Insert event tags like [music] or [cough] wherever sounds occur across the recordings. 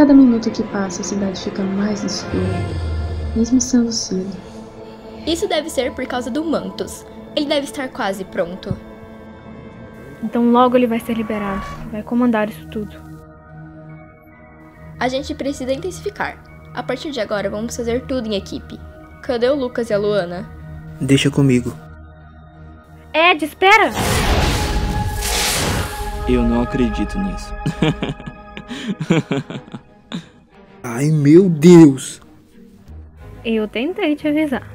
A cada minuto que passa, a cidade fica mais escura, mesmo sendo cedo. Isso deve ser por causa do Mantos. Ele deve estar quase pronto. Então logo ele vai ser liberado. Vai comandar isso tudo. A gente precisa intensificar. A partir de agora, vamos fazer tudo em equipe. Cadê o Lucas e a Luana? Deixa comigo. Ed, espera! Eu não acredito nisso. [laughs] Ai meu Deus! Eu tentei te avisar.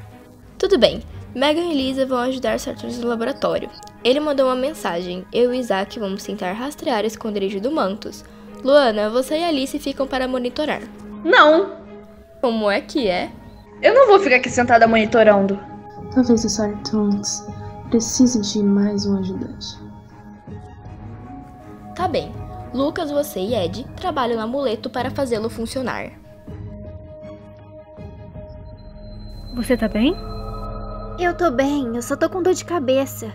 Tudo bem. Megan e Lisa vão ajudar Sartres no laboratório. Ele mandou uma mensagem. Eu e Isaac vamos tentar rastrear o esconderijo do Mantos. Luana, você e Alice ficam para monitorar. Não! Como é que é? Eu não vou ficar aqui sentada monitorando. Talvez o Sartunks precise de mais um ajudante. Tá bem. Lucas, você e Ed trabalham no amuleto para fazê-lo funcionar. Você tá bem? Eu tô bem, eu só tô com dor de cabeça.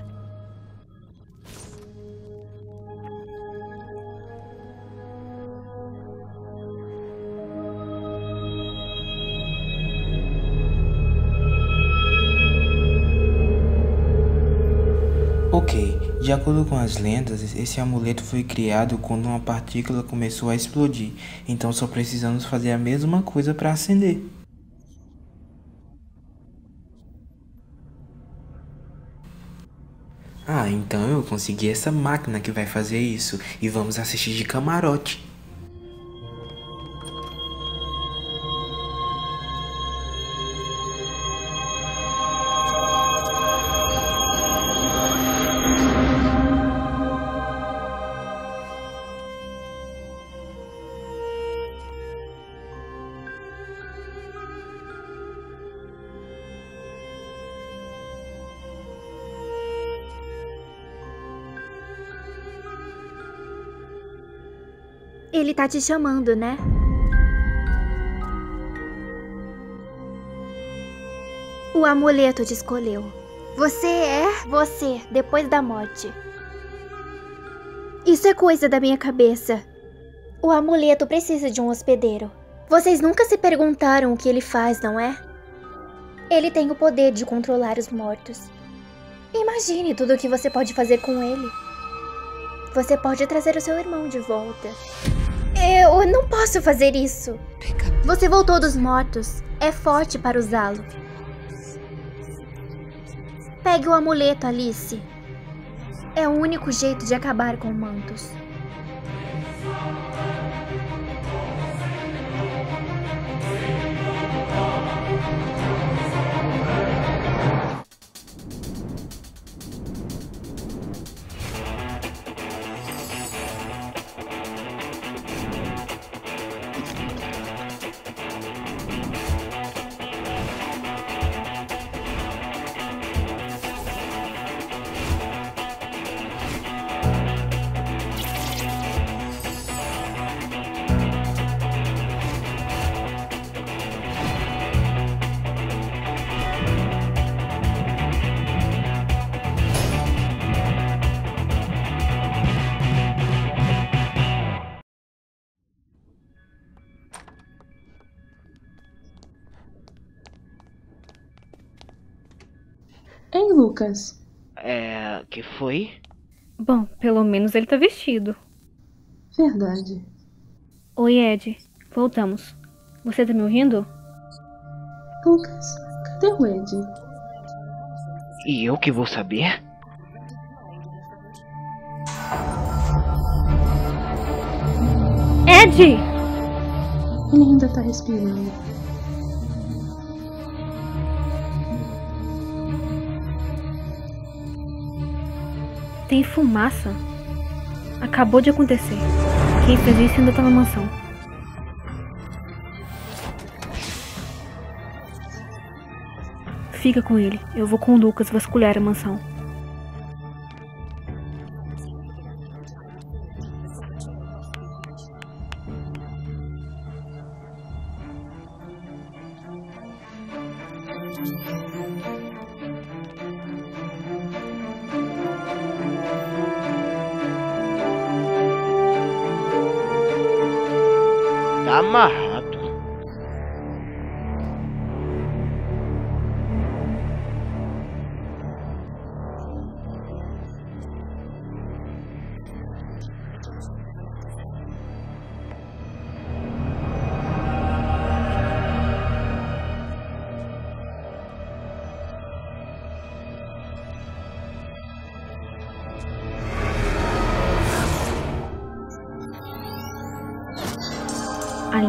Ok, de acordo com as lendas, esse amuleto foi criado quando uma partícula começou a explodir, então só precisamos fazer a mesma coisa para acender. Ah, então eu consegui essa máquina que vai fazer isso e vamos assistir de camarote. Ele tá te chamando, né? O amuleto te escolheu. Você é você depois da morte. Isso é coisa da minha cabeça. O amuleto precisa de um hospedeiro. Vocês nunca se perguntaram o que ele faz, não é? Ele tem o poder de controlar os mortos. Imagine tudo o que você pode fazer com ele. Você pode trazer o seu irmão de volta. Eu não posso fazer isso. Você voltou dos mortos. É forte para usá-lo. Pegue o amuleto, Alice. É o único jeito de acabar com mantos. Lucas? É. que foi? Bom, pelo menos ele tá vestido. Verdade. Oi, Ed. Voltamos. Você tá me ouvindo? Lucas, cadê o Ed? E eu que vou saber? Ed! Ele ainda tá respirando. Tem fumaça. Acabou de acontecer. Quem fez isso ainda tá na mansão. Fica com ele. Eu vou com o Lucas vasculhar a mansão.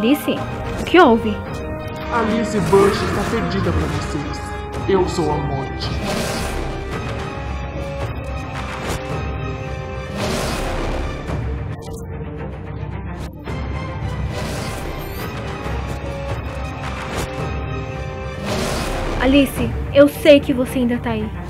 Alice? O que houve? Alice Bush está perdida para vocês. Eu sou a morte. Alice, eu sei que você ainda tá aí.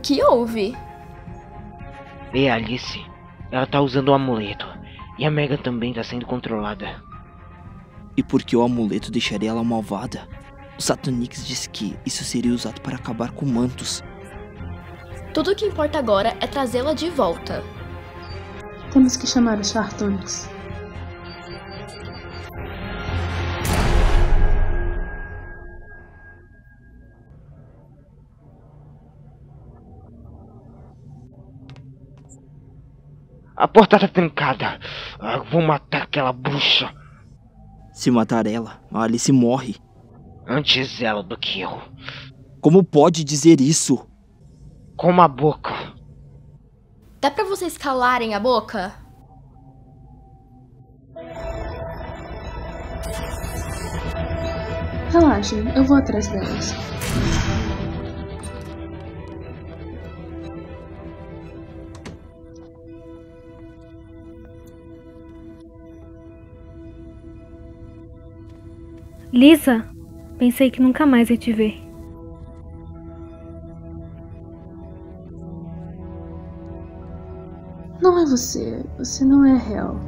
Que houve? Vê a Alice. Ela tá usando o amuleto. E a Mega também tá sendo controlada. E por que o amuleto deixaria ela malvada? O Satanix disse que isso seria usado para acabar com Mantos. Tudo o que importa agora é trazê-la de volta. Temos que chamar os Chartonics. A porta tá trancada. Ah, vou matar aquela bruxa. Se matar ela, a Alice morre. Antes ela do que eu. Como pode dizer isso? Com a boca. Dá pra vocês calarem a boca? Relaxem, eu vou atrás delas. Lisa, pensei que nunca mais ia te ver. Não é você. Você não é real.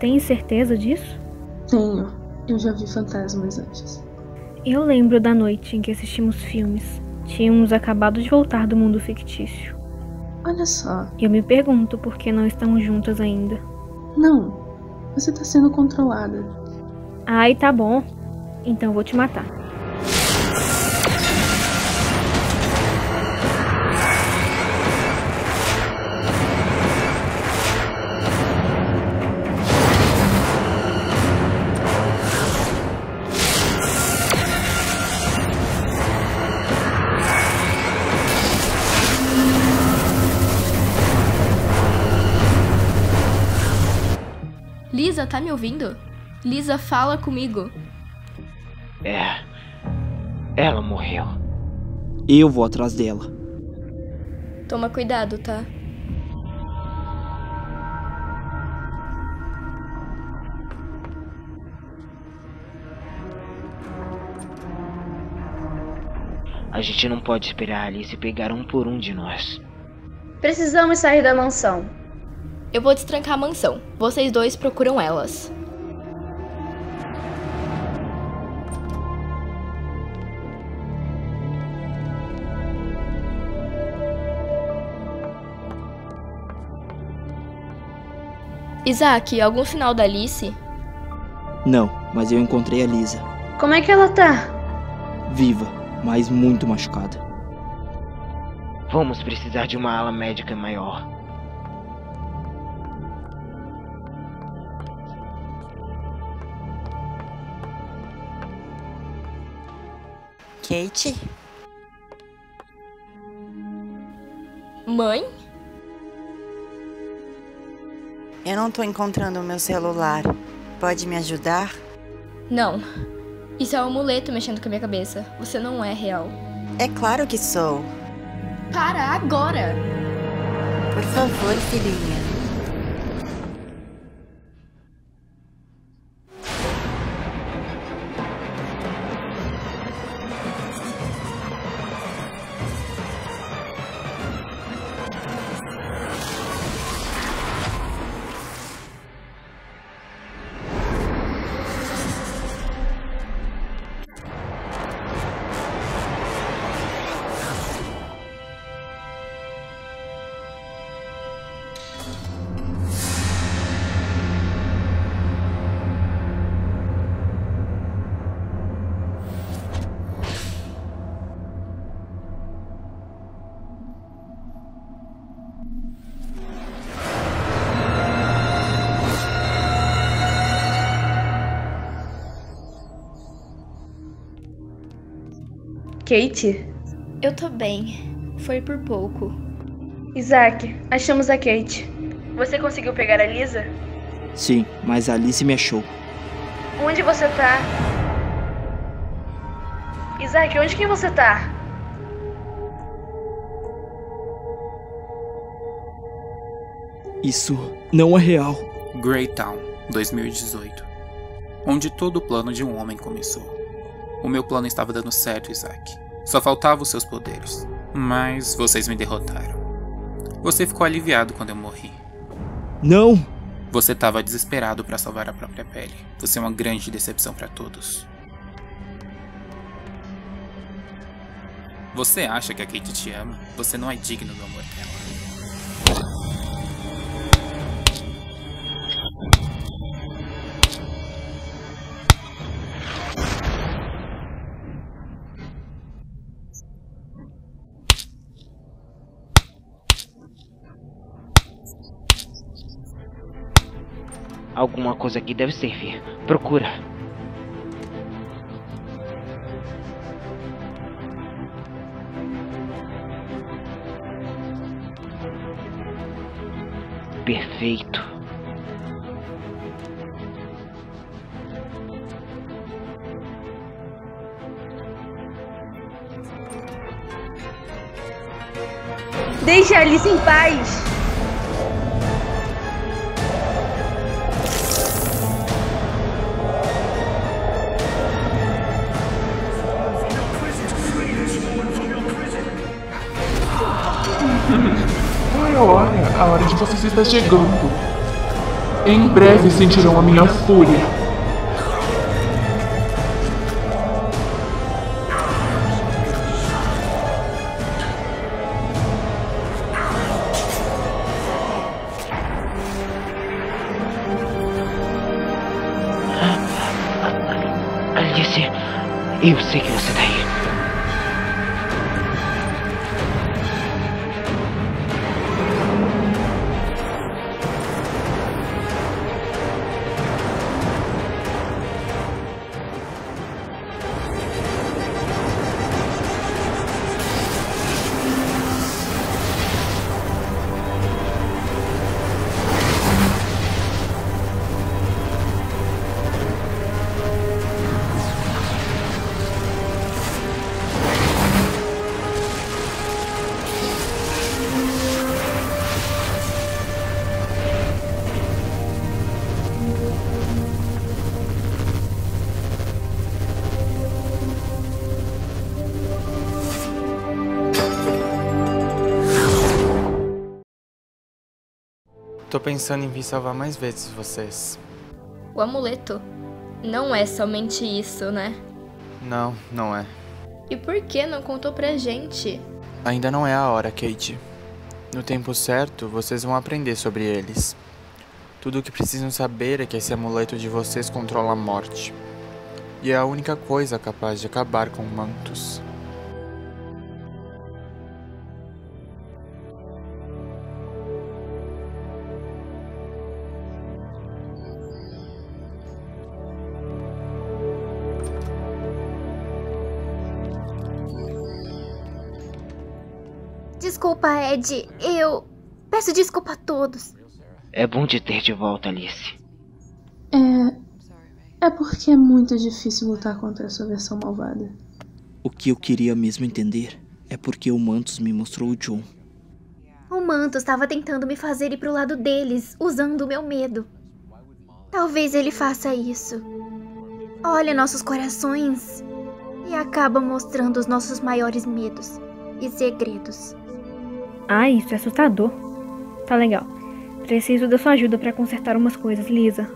Tem certeza disso? Tenho. Eu já vi fantasmas antes. Eu lembro da noite em que assistimos filmes. Tínhamos acabado de voltar do mundo fictício. Olha só. Eu me pergunto por que não estamos juntas ainda. Não. Você tá sendo controlada. Ai, tá bom. Então eu vou te matar. Lisa, tá me ouvindo? Lisa, fala comigo. É. Ela morreu. Eu vou atrás dela. Toma cuidado, tá? A gente não pode esperar a Alice pegar um por um de nós. Precisamos sair da mansão. Eu vou destrancar a mansão. Vocês dois procuram elas. Isaac, algum sinal da Alice? Não, mas eu encontrei a Lisa. Como é que ela tá? Viva, mas muito machucada. Vamos precisar de uma ala médica maior. Kate? Mãe? Eu não tô encontrando o meu celular. Pode me ajudar? Não. Isso é um amuleto mexendo com a minha cabeça. Você não é real. É claro que sou. Para agora! Por favor, filhinha. Kate? Eu tô bem. Foi por pouco. Isaac, achamos a Kate. Você conseguiu pegar a Lisa? Sim, mas a Alice me achou. Onde você tá? Isaac, onde que você tá? Isso não é real. Greytown, 2018. Onde todo o plano de um homem começou. O meu plano estava dando certo, Isaac. Só faltavam os seus poderes. Mas vocês me derrotaram. Você ficou aliviado quando eu morri. Não! Você estava desesperado para salvar a própria pele. Você é uma grande decepção para todos. Você acha que a Kate te ama? Você não é digno do amor dela. Alguma coisa aqui deve servir. Procura. Perfeito. Deixe a Alice em paz! A hora de vocês está chegando. Em breve sentirão a minha fúria. Alice, eu sei que Tô pensando em vir salvar mais vezes vocês. O amuleto não é somente isso, né? Não, não é. E por que não contou pra gente? Ainda não é a hora, Kate. No tempo certo, vocês vão aprender sobre eles. Tudo o que precisam saber é que esse amuleto de vocês controla a morte. E é a única coisa capaz de acabar com mantos. Desculpa, Ed. Eu. Peço desculpa a todos. É bom te ter de volta, Alice. É. É porque é muito difícil lutar contra a sua versão malvada. O que eu queria mesmo entender é porque o Mantos me mostrou o John. O manto estava tentando me fazer ir pro lado deles, usando o meu medo. Talvez ele faça isso. Olha nossos corações e acaba mostrando os nossos maiores medos e segredos. Ah, isso é assustador. Tá legal. Preciso da sua ajuda para consertar umas coisas, Lisa.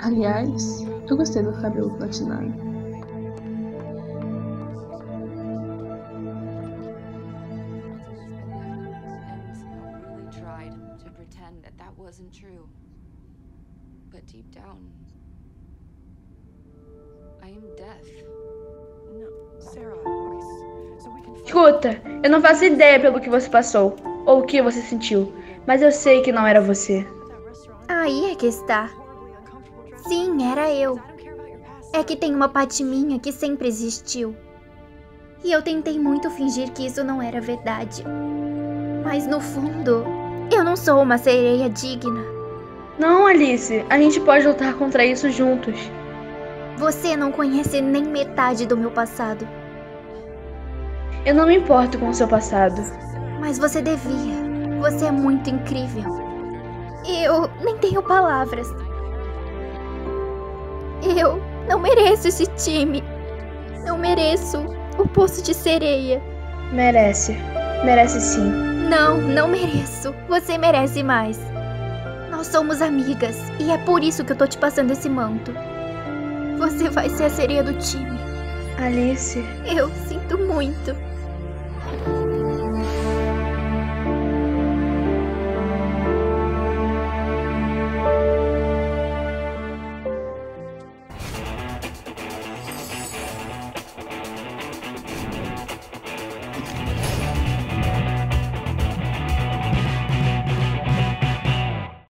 Aliás, eu gostei do cabelo platinado. But deep down, I am deaf. Escuta, eu não faço ideia pelo que você passou ou o que você sentiu, mas eu sei que não era você. Aí é que está. Sim, era eu. É que tem uma parte minha que sempre existiu. E eu tentei muito fingir que isso não era verdade. Mas no fundo, eu não sou uma sereia digna. Não, Alice, a gente pode lutar contra isso juntos. Você não conhece nem metade do meu passado. Eu não me importo com o seu passado. Mas você devia. Você é muito incrível. Eu nem tenho palavras. Eu não mereço esse time. Não mereço o poço de sereia. Merece. Merece sim. Não, não mereço. Você merece mais. Nós somos amigas e é por isso que eu tô te passando esse manto. Você vai ser a sereia do time. Alice. Eu sinto muito.